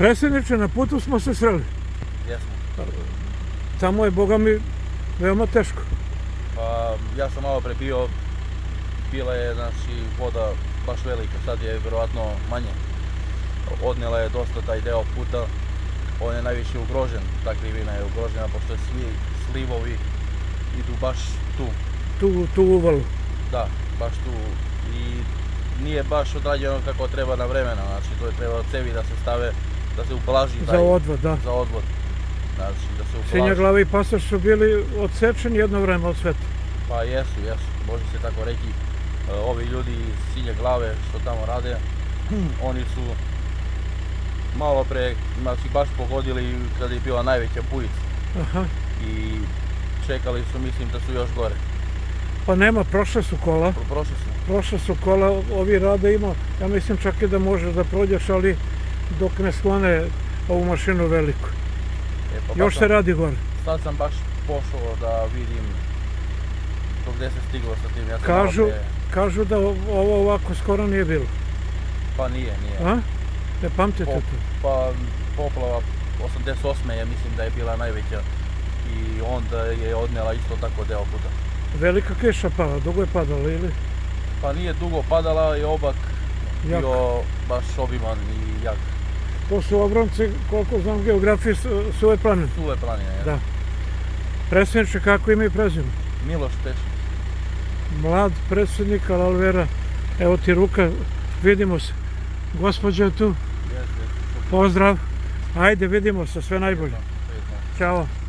Predsjedniče, na putu smo se sreli. Jesmo. Tamo je, boga mi, veoma teško. Pa ja sam malo pre bio, bila je znači, voda baš velika, sad je vjerovatno manje. Odnijela je dosta taj deo puta, on je najviše ugrožen, ta krivina je ugrožena, pošto svi slivovi idu baš tu. Tu, tu uvalu. Da, baš tu. I nije baš odrađeno kako treba na vremena, znači to je treba cevi da se stave, da se ublaži taj... Za odvod, da. Za odvod. Znači, da se ublaži. Sinja glava i pasoš su bili odsečeni jedno vreme od sveta. Pa jesu, jesu, može se tako reći. E, Ovi ljudi iz Sinje glave što tamo rade, oni su malo pre, znači baš pogodili kada je bila najveća bujica Aha. i čekali su, mislim da su još gore. Pa nema, prošle su kola. Pro- Prošli su. Prošle su kola, ovi rade ima, ja mislim čak i da možeš da prođeš, ali dok ne sklone ovu mašinu veliku. E, pa Još se radi gore. Sad sam baš pošao da vidim do gde se stiglo sa tim. Ja Kažu, pre- kažu da ovo ovako skoro nije bilo. Pa nije, nije. A? Ne pamtite Po- to? Pa poplava 88. je mislim da je bila najveća i onda je odnela isto tako deo puta. Velika keša pala, dugo je padala ili? Pa nije dugo padala i obak Jak. bio baš obiman i jak. To su obronci, koliko znam geografije, su- suve planine. Suve planine, je. Da. Predsjedniče, kako ime i prezime? Miloš Pešić. Mlad predsjednik Alvera, evo ti ruka, vidimo se. Gospođa je tu, Jeste, pozdrav. Ajde, vidimo se, sve najbolje. Ćao.